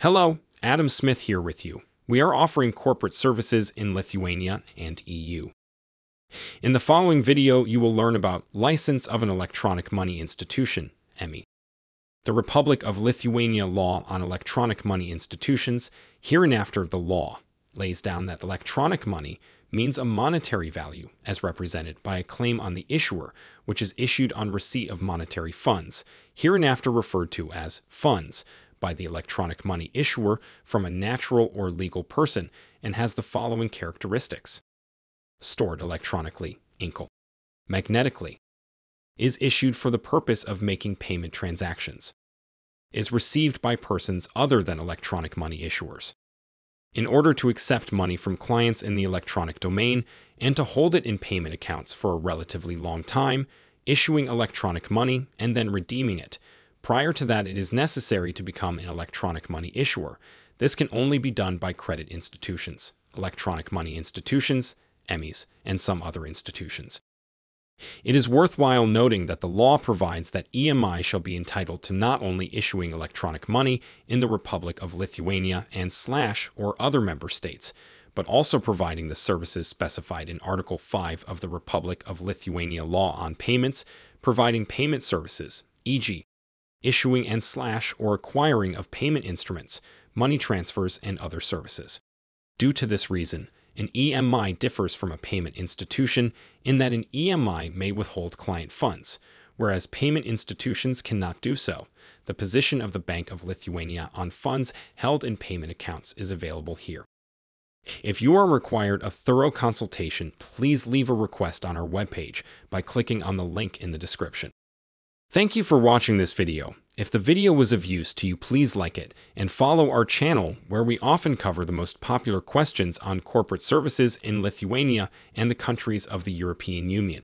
Hello, Adam Smith here with you. We are offering corporate services in Lithuania and EU. In the following video, you will learn about License of an Electronic Money Institution, EMI. The Republic of Lithuania Law on Electronic Money Institutions, hereinafter the law, lays down that electronic money means a monetary value as represented by a claim on the issuer, which is issued on receipt of monetary funds, hereinafter referred to as funds, by the electronic money issuer from a natural or legal person and has the following characteristics. Stored electronically, inkle, magnetically, is issued for the purpose of making payment transactions, is received by persons other than electronic money issuers. In order to accept money from clients in the electronic domain and to hold it in payment accounts for a relatively long time, issuing electronic money and then redeeming it Prior to that, it is necessary to become an electronic money issuer. This can only be done by credit institutions, electronic money institutions, EMIs, and some other institutions. It is worthwhile noting that the law provides that EMI shall be entitled to not only issuing electronic money in the Republic of Lithuania and slash or other member states, but also providing the services specified in Article 5 of the Republic of Lithuania Law on Payments, providing payment services, e.g., issuing and slash or acquiring of payment instruments, money transfers, and other services. Due to this reason, an EMI differs from a payment institution in that an EMI may withhold client funds, whereas payment institutions cannot do so. The position of the Bank of Lithuania on funds held in payment accounts is available here. If you are required a thorough consultation, please leave a request on our webpage by clicking on the link in the description. Thank you for watching this video. If the video was of use to you, please like it and follow our channel where we often cover the most popular questions on corporate services in Lithuania and the countries of the European Union.